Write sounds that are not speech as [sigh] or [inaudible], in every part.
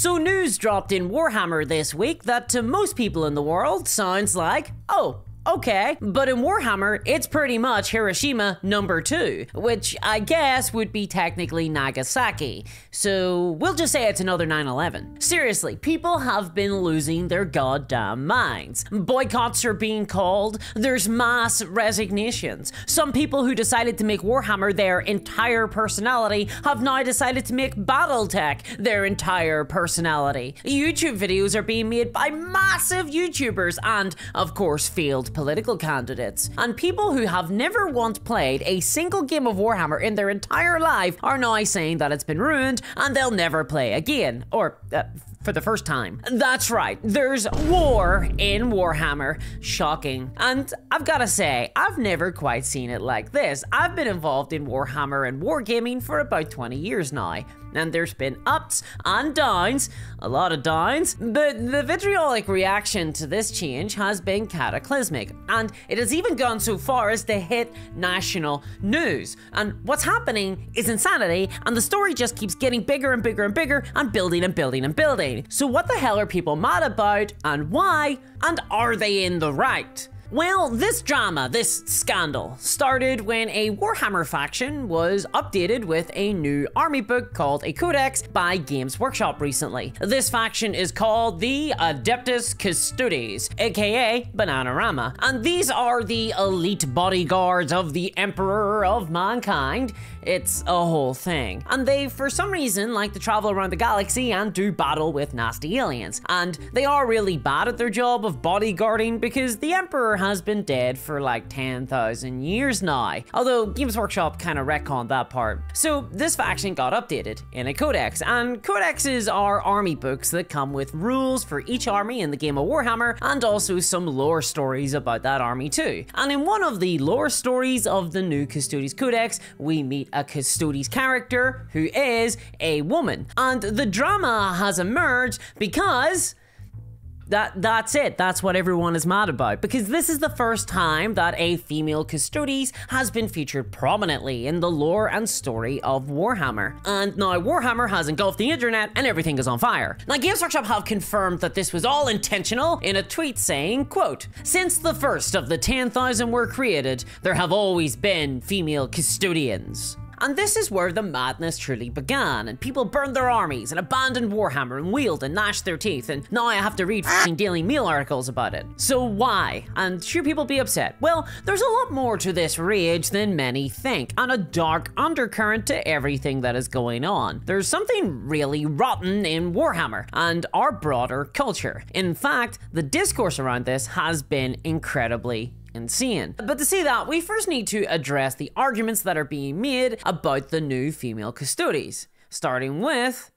So news dropped in Warhammer this week that to most people in the world sounds like, oh, Okay, but in Warhammer, it's pretty much Hiroshima number two, which I guess would be technically Nagasaki. So we'll just say it's another 9 11. Seriously, people have been losing their goddamn minds. Boycotts are being called, there's mass resignations. Some people who decided to make Warhammer their entire personality have now decided to make Battletech their entire personality. YouTube videos are being made by massive YouTubers and, of course, field political candidates. And people who have never once played a single game of Warhammer in their entire life are now saying that it's been ruined and they'll never play again. Or, uh, for the first time. That's right, there's war in Warhammer. Shocking. And I've gotta say, I've never quite seen it like this. I've been involved in Warhammer and wargaming for about 20 years now and there's been ups and downs, a lot of downs, but the vitriolic reaction to this change has been cataclysmic, and it has even gone so far as to hit national news. And what's happening is insanity, and the story just keeps getting bigger and bigger and bigger, and building and building and building. So what the hell are people mad about, and why, and are they in the right? Well, this drama, this scandal, started when a Warhammer faction was updated with a new army book called a Codex by Games Workshop recently. This faction is called the Adeptus Custodes, aka Bananarama, and these are the elite bodyguards of the Emperor of Mankind. It's a whole thing. And they, for some reason, like to travel around the galaxy and do battle with nasty aliens. And they are really bad at their job of bodyguarding because the Emperor has been dead for like 10,000 years now. Although Games Workshop kind of retconned that part. So this faction got updated in a codex, and codexes are army books that come with rules for each army in the game of Warhammer, and also some lore stories about that army too. And in one of the lore stories of the new Custodes Codex, we meet a Custodes character who is a woman. And the drama has emerged because that that's it. That's what everyone is mad about because this is the first time that a female Custodes has been featured prominently in the lore and story of Warhammer. And now Warhammer has engulfed the internet and everything is on fire. Now Games Workshop have confirmed that this was all intentional in a tweet saying, quote, Since the first of the 10,000 were created, there have always been female custodians. And this is where the madness truly began, and people burned their armies and abandoned Warhammer and wheeled and gnashed their teeth, and now I have to read Daily Mail articles about it. So why? And should people be upset? Well, there's a lot more to this rage than many think, and a dark undercurrent to everything that is going on. There's something really rotten in Warhammer and our broader culture. In fact, the discourse around this has been incredibly insane. But to see that, we first need to address the arguments that are being made about the new female Custodes, starting with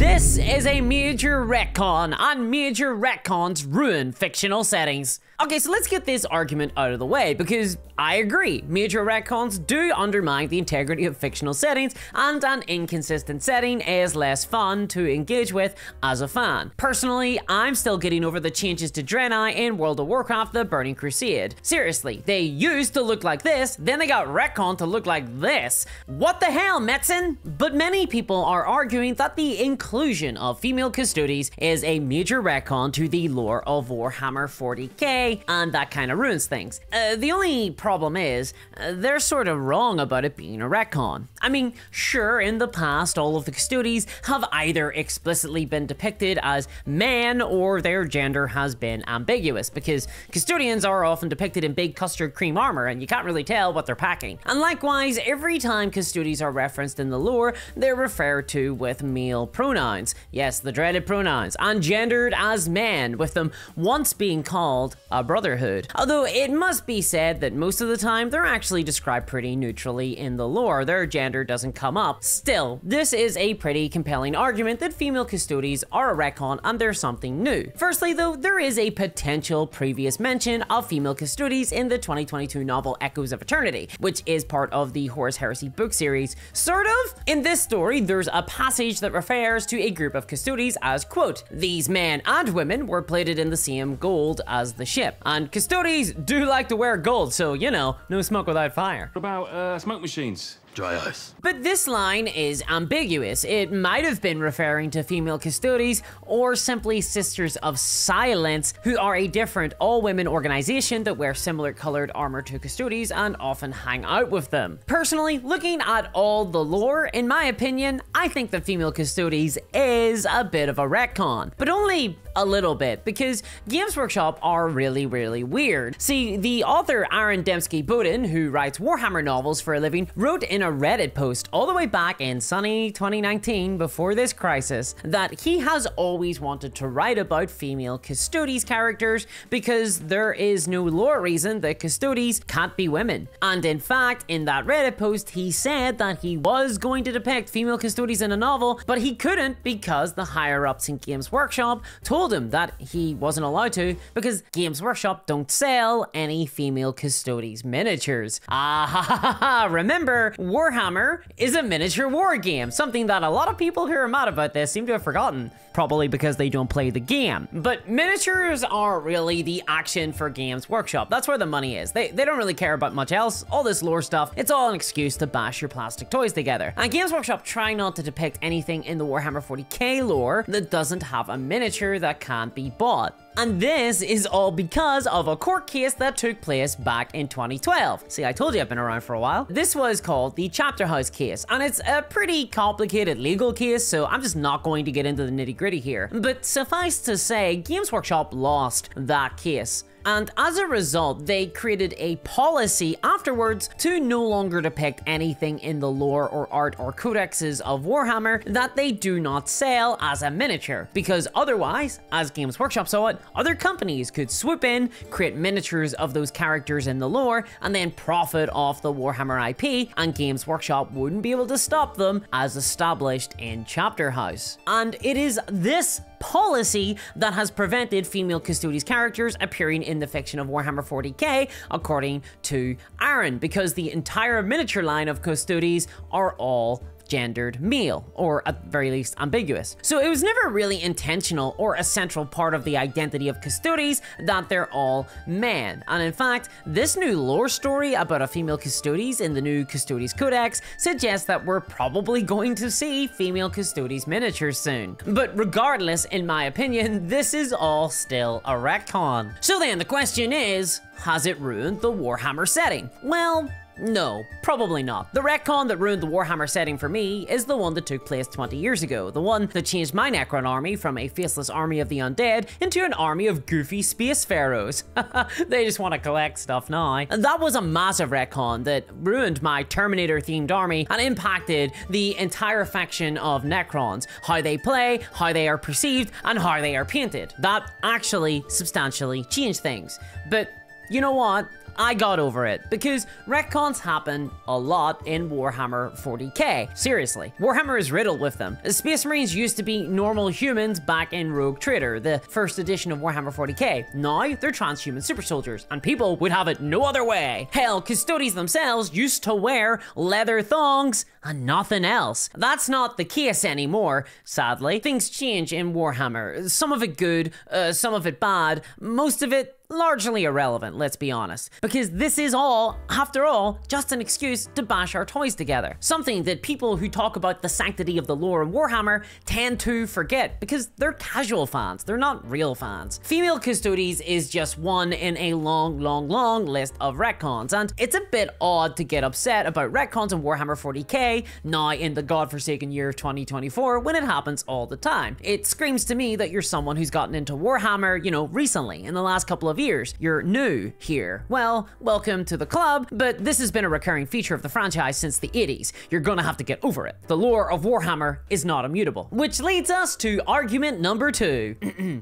this is a major retcon, and major retcons ruin fictional settings. Okay, so let's get this argument out of the way because I agree, major retcons do undermine the integrity of fictional settings, and an inconsistent setting is less fun to engage with as a fan. Personally, I'm still getting over the changes to Draenei in World of Warcraft The Burning Crusade. Seriously, they used to look like this, then they got retcon to look like this. What the hell, Metzen? But many people are arguing that the inclusion of female Custodes is a major retcon to the lore of Warhammer 40k and that kind of ruins things. Uh, the only problem is, uh, they're sort of wrong about it being a retcon. I mean, sure, in the past, all of the Custodes have either explicitly been depicted as men or their gender has been ambiguous, because Custodians are often depicted in big custard cream armor, and you can't really tell what they're packing. And likewise, every time Custodes are referenced in the lore, they're referred to with male pronouns. Yes, the dreaded pronouns, and gendered as men, with them once being called a brotherhood. Although it must be said that most of the time they're actually described pretty neutrally in the lore, their gender doesn't come up. Still, this is a pretty compelling argument that female Custodes are a retcon and they're something new. Firstly though, there is a potential previous mention of female Custodes in the 2022 novel Echoes of Eternity, which is part of the Horus Heresy book series. Sort of? In this story, there's a passage that refers to a group of Custodes as, quote, these men and women were plated in the same gold as the ship And Custodes do like to wear gold, so, you know, no smoke without fire. What about uh, smoke machines? Dry ice. But this line is ambiguous. It might have been referring to female Custodes or simply Sisters of Silence, who are a different all women organization that wear similar colored armor to Custodes and often hang out with them. Personally, looking at all the lore, in my opinion, I think that female Custodes is a bit of a retcon, but only a little bit because Games Workshop are really, really weird. See, the author Aaron Dembski Bowden, who writes Warhammer novels for a living, wrote in a Reddit post all the way back in sunny 2019 before this crisis that he has always wanted to write about female Custodes characters because there is no lore reason that Custodes can't be women. And in fact, in that Reddit post, he said that he was going to depict female Custodes in a novel, but he couldn't because the higher ups in Games Workshop told him that he wasn't allowed to because Games Workshop don't sell any female Custodes miniatures. Ah ha ha ha! Remember, Warhammer is a miniature war game, something that a lot of people who are mad about this seem to have forgotten. Probably because they don't play the game. But miniatures are really the action for Games Workshop. That's where the money is. They, they don't really care about much else. All this lore stuff, it's all an excuse to bash your plastic toys together. And Games Workshop try not to depict anything in the Warhammer 40k lore that doesn't have a miniature that can't be bought. And this is all because of a court case that took place back in 2012. See, I told you I've been around for a while. This was called the Chapter House case, and it's a pretty complicated legal case, so I'm just not going to get into the nitty gritty here. But suffice to say, Games Workshop lost that case. And as a result, they created a policy afterwards to no longer depict anything in the lore or art or codexes of Warhammer that they do not sell as a miniature. Because otherwise, as Games Workshop saw it, other companies could swoop in, create miniatures of those characters in the lore, and then profit off the Warhammer IP, and Games Workshop wouldn't be able to stop them as established in Chapter House. And it is this policy that has prevented female Custodes characters appearing in the fiction of Warhammer 40k, according to Aaron, because the entire miniature line of Custodes are all gendered male, or at very least ambiguous. So it was never really intentional or a central part of the identity of Custodes that they're all men. And in fact, this new lore story about a female Custodes in the new Custodes Codex suggests that we're probably going to see female Custodes miniatures soon. But regardless, in my opinion, this is all still a retcon. So then the question is, has it ruined the Warhammer setting? Well, no, probably not. The retcon that ruined the Warhammer setting for me is the one that took place 20 years ago, the one that changed my Necron army from a faceless army of the undead into an army of goofy space pharaohs. [laughs] they just want to collect stuff now. And that was a massive retcon that ruined my Terminator themed army and impacted the entire faction of Necrons, how they play, how they are perceived, and how they are painted. That actually substantially changed things. But you know what? I got over it because retcons happen a lot in Warhammer 40k. Seriously, Warhammer is riddled with them. Space Marines used to be normal humans back in Rogue Trader, the first edition of Warhammer 40k. Now they're transhuman super soldiers, and people would have it no other way. Hell, Custodes themselves used to wear leather thongs and nothing else. That's not the case anymore, sadly. Things change in Warhammer. Some of it good, uh, some of it bad, most of it largely irrelevant, let's be honest. Because this is all, after all, just an excuse to bash our toys together. Something that people who talk about the sanctity of the lore in Warhammer tend to forget because they're casual fans, they're not real fans. Female Custodes is just one in a long, long, long list of retcons, and it's a bit odd to get upset about retcons in Warhammer 40k now in the godforsaken year of 2024 when it happens all the time. It screams to me that you're someone who's gotten into Warhammer, you know, recently, in the last couple of years. You're new here. Well, welcome to the club, but this has been a recurring feature of the franchise since the 80s. You're gonna have to get over it. The lore of Warhammer is not immutable. Which leads us to argument number two.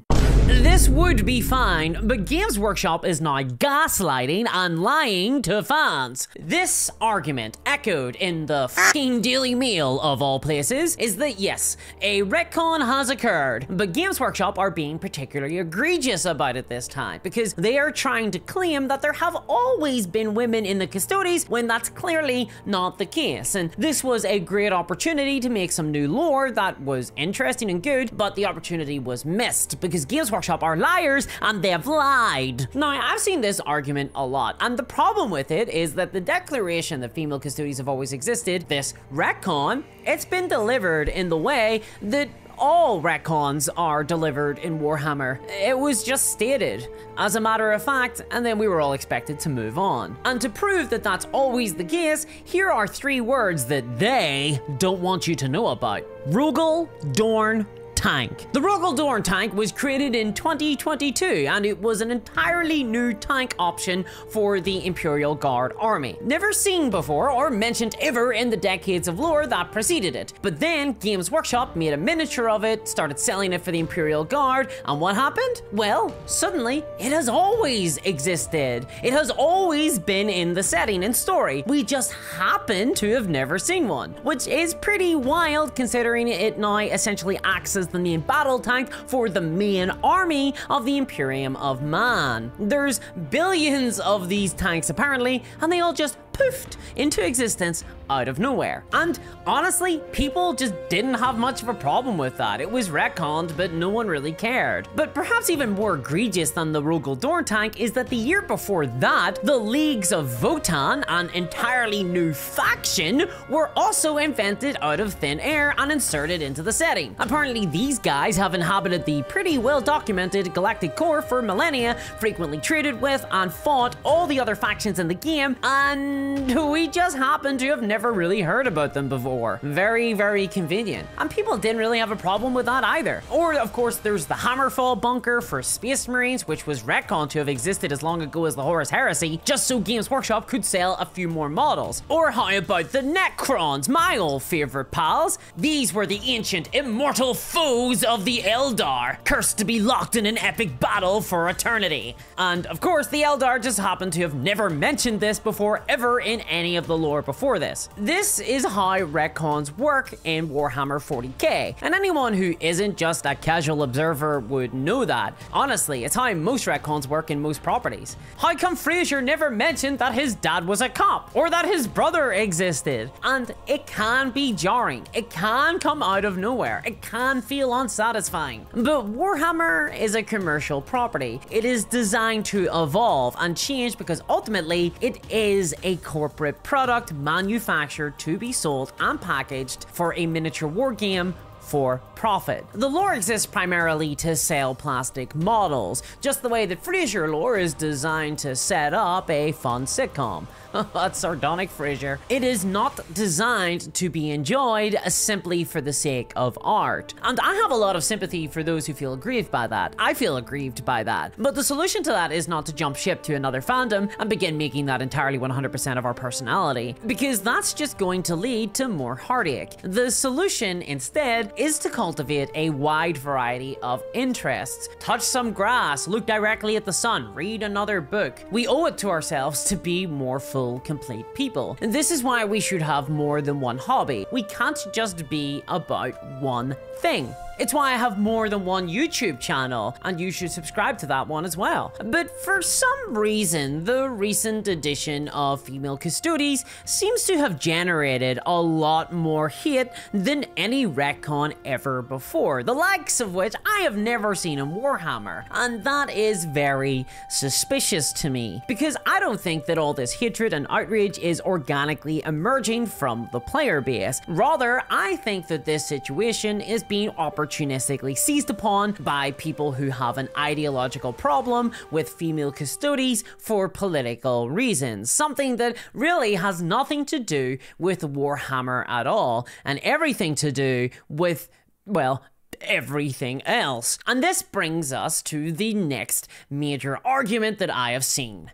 [clears throat] This would be fine, but Games Workshop is not gaslighting and lying to fans. This argument, echoed in the fucking Daily Mail of all places, is that yes, a retcon has occurred, but Games Workshop are being particularly egregious about it this time because they are trying to claim that there have always been women in the Custodes when that's clearly not the case. And this was a great opportunity to make some new lore that was interesting and good, but the opportunity was missed because Games Workshop Are liars and they've lied. Now, I've seen this argument a lot, and the problem with it is that the declaration that female Custodes have always existed, this retcon, it's been delivered in the way that all retcons are delivered in Warhammer. It was just stated as a matter of fact, and then we were all expected to move on. And to prove that that's always the case, here are three words that they don't want you to know about. Rogal, Dorn, tank. The Rogal Dorn tank was created in 2022 and it was an entirely new tank option for the Imperial Guard army. Never seen before or mentioned ever in the decades of lore that preceded it. But then Games Workshop made a miniature of it, started selling it for the Imperial Guard, and what happened? Well, suddenly it has always existed. It has always been in the setting and story. We just happen to have never seen one, which is pretty wild considering it now essentially acts as the main battle tank for the main army of the Imperium of Man. There's billions of these tanks apparently, and they all just poofed into existence out of nowhere. And honestly, people just didn't have much of a problem with that. It was retconned, but no one really cared. But perhaps even more egregious than the Rogal Dorn tank is that the year before that, the Leagues of Votan, an entirely new faction, were also invented out of thin air and inserted into the setting. Apparently, these guys have inhabited the pretty well documented Galactic Core for millennia, frequently traded with and fought all the other factions in the game, and [laughs] we just happen to have never never really heard about them before. Very, very convenient. And people didn't really have a problem with that either. Or, of course, there's the Hammerfall bunker for Space Marines, which was retconned to have existed as long ago as the Horus Heresy, just so Games Workshop could sell a few more models. Or how about the Necrons, my old favorite pals? These were the ancient, immortal foes of the Eldar, cursed to be locked in an epic battle for eternity. And, of course, the Eldar just happened to have never mentioned this before ever in any of the lore before this. This is how retcons work in Warhammer 40k, and anyone who isn't just a casual observer would know that. Honestly, it's how most retcons work in most properties. How come Frasier never mentioned that his dad was a cop, or that his brother existed? And it can be jarring, it can come out of nowhere, it can feel unsatisfying. But Warhammer is a commercial property. It is designed to evolve and change because ultimately it is a corporate product manufactured to be sold and packaged for a miniature war game for profit. The lore exists primarily to sell plastic models, just the way that Frasier lore is designed to set up a fun sitcom. [laughs] That's sardonic Frasier. It is not designed to be enjoyed simply for the sake of art. And I have a lot of sympathy for those who feel aggrieved by that. I feel aggrieved by that. But the solution to that is not to jump ship to another fandom and begin making that entirely 100% of our personality, because that's just going to lead to more heartache. The solution, instead, is to cultivate a wide variety of interests. Touch some grass, look directly at the sun, read another book. We owe it to ourselves to be more full, complete people. And this is why we should have more than one hobby. We can't just be about one thing. It's why I have more than one YouTube channel, and you should subscribe to that one as well. But for some reason, the recent addition of female Custodes seems to have generated a lot more hate than any retcon ever before, the likes of which I have never seen in Warhammer, and that is very suspicious to me, because I don't think that all this hatred and outrage is organically emerging from the player base. Rather, I think that this situation is being opportunistically seized upon by people who have an ideological problem with female Custodes for political reasons. Something that really has nothing to do with Warhammer at all, and everything to do with, well, everything else. And this brings us to the next major argument that I have seen.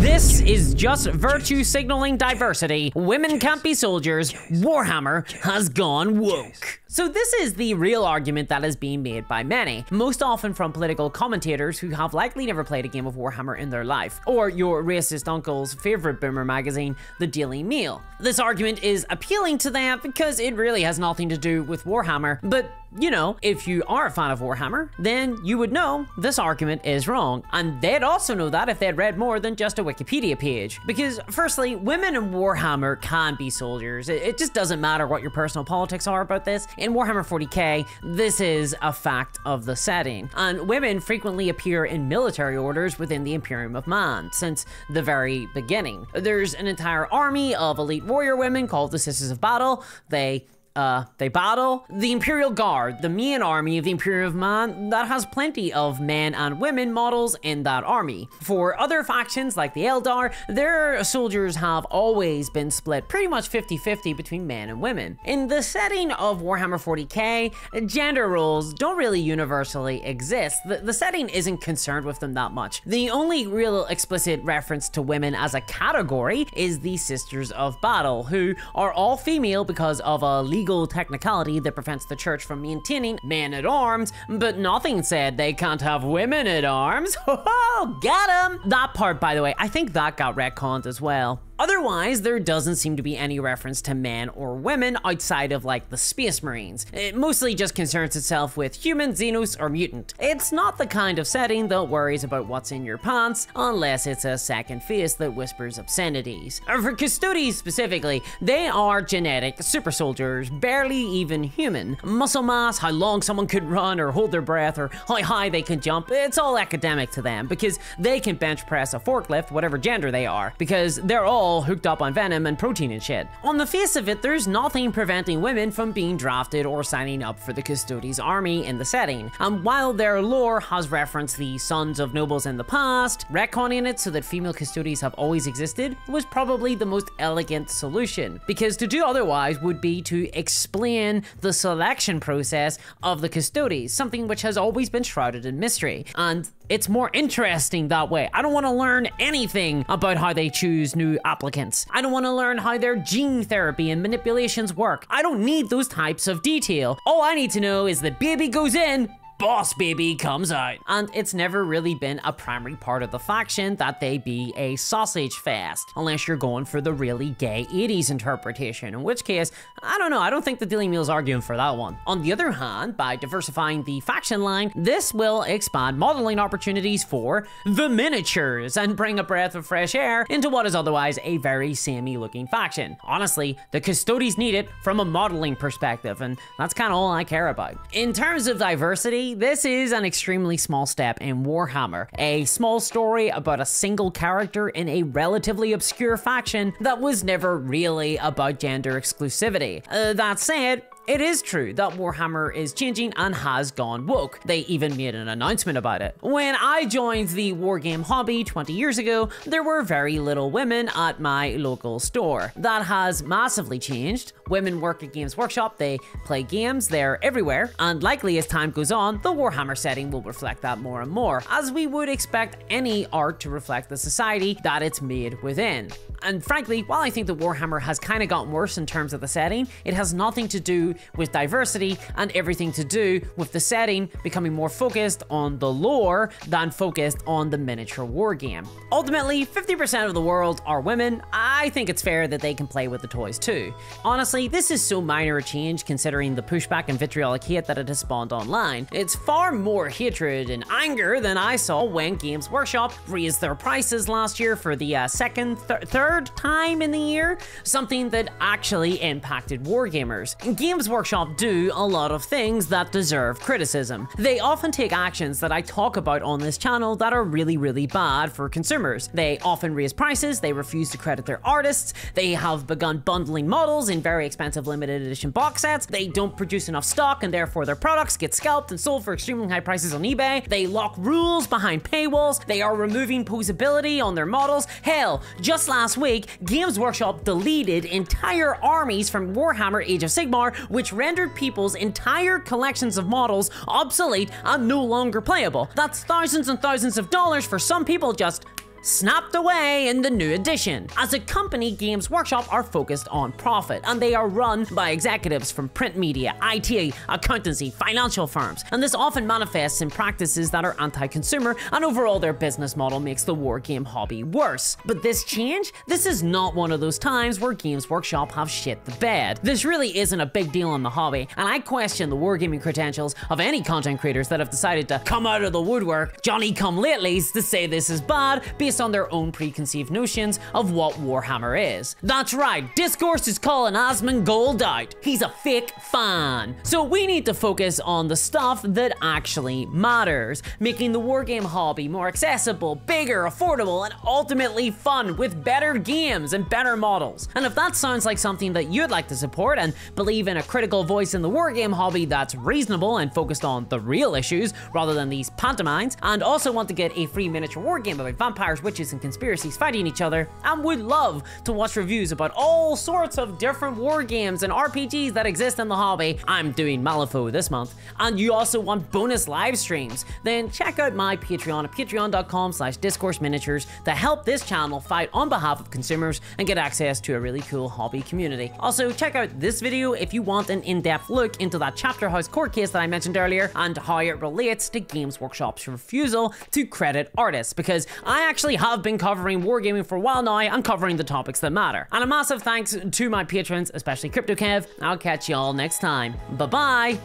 This is just virtue signaling diversity. Women can't be soldiers. Warhammer has gone woke. So this is the real argument that is being made by many, most often from political commentators who have likely never played a game of Warhammer in their life, or your racist uncle's favorite boomer magazine, the Daily Mail. This argument is appealing to them because it really has nothing to do with Warhammer, but you know, if you are a fan of Warhammer, then you would know this argument is wrong. And they'd also know that if they'd read more than just a Wikipedia page. Because, firstly, women in Warhammer can be soldiers. It just doesn't matter what your personal politics are about this. In Warhammer 40k, this is a fact of the setting. And women frequently appear in military orders within the Imperium of Man since the very beginning. There's an entire army of elite warrior women called the Sisters of Battle. They uh, they battle the Imperial Guard, the main army of the Imperium of Man that has plenty of men and women models in that army. For other factions like the Eldar, their soldiers have always been split pretty much 50-50 between men and women. In the setting of Warhammer 40k, gender roles don't really universally exist. The, the setting isn't concerned with them that much. The only real explicit reference to women as a category is the Sisters of Battle, who are all female because of a legal technicality that prevents the church from maintaining men at arms, but nothing said they can't have women at arms. [laughs] Oh, got him! That part, by the way, I think that got retconned as well. Otherwise, there doesn't seem to be any reference to men or women outside of like the Space Marines. It mostly just concerns itself with human, Xenos, or mutant. It's not the kind of setting that worries about what's in your pants, unless it's a second face that whispers obscenities. Uh, for Custodes specifically, they are genetic super soldiers, barely even human. Muscle mass, how long someone could run or hold their breath, or how high they can jump, it's all academic to them because they can bench press a forklift, whatever gender they are, because they're all all hooked up on venom and protein and shit. On the face of it, there's nothing preventing women from being drafted or signing up for the Custodes army in the setting. And while their lore has referenced the sons of nobles in the past, retconning it so that female Custodes have always existed was probably the most elegant solution, because to do otherwise would be to explain the selection process of the Custodes, something which has always been shrouded in mystery. And it's more interesting that way. I don't want to learn anything about how they choose new applicants. I don't want to learn how their gene therapy and manipulations work. I don't need those types of detail. All I need to know is that baby goes in, boss baby comes out. And it's never really been a primary part of the faction that they be a sausage fest, unless you're going for the really gay 80s interpretation, in which case, I don't know, I don't think the Daily Mail's arguing for that one. On the other hand, by diversifying the faction line, this will expand modeling opportunities for the miniatures and bring a breath of fresh air into what is otherwise a very samey looking faction. Honestly, the Custodes need it from a modeling perspective, and that's kind of all I care about. In terms of diversity, this is an extremely small step in Warhammer, a small story about a single character in a relatively obscure faction that was never really about gender exclusivity. Uh, that said, it is true that Warhammer is changing and has gone woke. They even made an announcement about it. When I joined the wargame hobby 20 years ago, there were very little women at my local store. That has massively changed. Women work at Games Workshop, they play games, they're everywhere, and likely as time goes on, the Warhammer setting will reflect that more and more, as we would expect any art to reflect the society that it's made within. And frankly, while I think the Warhammer has kind of gotten worse in terms of the setting, it has nothing to do with diversity and everything to do with the setting becoming more focused on the lore than focused on the miniature war game. Ultimately, 50% of the world are women. I think it's fair that they can play with the toys too. Honestly, this is so minor a change considering the pushback and vitriolic hate that it has spawned online. It's far more hatred and anger than I saw when Games Workshop raised their prices last year for the uh, second, th third time in the year, something that actually impacted wargamers. Games Workshop do a lot of things that deserve criticism. They often take actions that I talk about on this channel that are really, really bad for consumers. They often raise prices, they refuse to credit their artists, they have begun bundling models in very expensive limited edition box sets, they don't produce enough stock and therefore their products get scalped and sold for extremely high prices on eBay, they lock rules behind paywalls, they are removing posability on their models. Hell, just last week, Games Workshop deleted entire armies from Warhammer Age of Sigmar which rendered people's entire collections of models obsolete and no longer playable. That's thousands and thousands of dollars for some people just snapped away in the new edition. As a company, Games Workshop are focused on profit, and they are run by executives from print media, IT, accountancy, financial firms, and this often manifests in practices that are anti-consumer, and overall their business model makes the war game hobby worse. But this change? This is not one of those times where Games Workshop have shit the bed. This really isn't a big deal in the hobby, and I question the wargaming credentials of any content creators that have decided to come out of the woodwork, Johnny come latelys, to say this is bad based on their own preconceived notions of what Warhammer is. That's right, Discourse is calling Asmongold out. He's a fake fan. So we need to focus on the stuff that actually matters, making the wargame hobby more accessible, bigger, affordable, and ultimately fun with better games and better models. And if that sounds like something that you'd like to support and believe in a critical voice in the wargame hobby that's reasonable and focused on the real issues rather than these pantomimes, and also want to get a free miniature wargame about vampires, witches, and conspiracies fighting each other, and would love to watch reviews about all sorts of different war games and RPGs that exist in the hobby, I'm doing Malifaux this month, and you also want bonus live streams, then check out my Patreon at patreon.com slash discourse miniatures to help this channel fight on behalf of consumers and get access to a really cool hobby community. Also, check out this video if you want an in-depth look into that Chapter House court case that I mentioned earlier and how it relates to Games Workshop's refusal to credit artists, because I actually have been covering wargaming for a while now and covering the topics that matter. And a massive thanks to my patrons, especially CryptoKev. I'll catch y'all next time. Bye-bye!